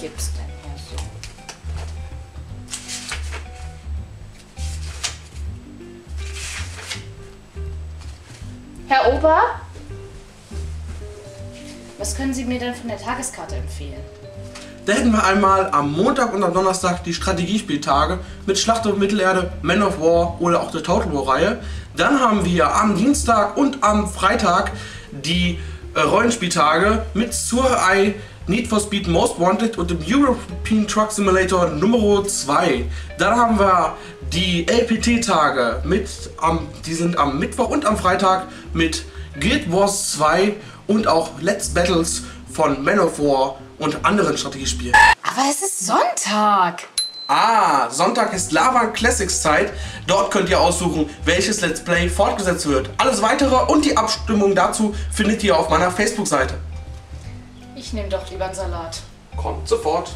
gibt es denn hier so? Herr Ober, was können Sie mir denn von der Tageskarte empfehlen? Da hätten wir einmal am Montag und am Donnerstag die Strategiespieltage mit Schlacht um Mittelerde, Man of War oder auch der Total War Reihe. Dann haben wir am Dienstag und am Freitag die äh, Rollenspieltage mit Surrey Need for Speed Most Wanted und dem European Truck Simulator Nummer 2. Dann haben wir die LPT-Tage mit am, die sind am Mittwoch und am Freitag mit Guild Wars 2 und auch Let's Battles von Man of War und anderen Strategiespielen. Aber es ist Sonntag. Ah, Sonntag ist Lava Classics Zeit. Dort könnt ihr aussuchen, welches Let's Play fortgesetzt wird. Alles weitere und die Abstimmung dazu findet ihr auf meiner Facebook-Seite. Ich nehme doch lieber einen Salat. Kommt sofort.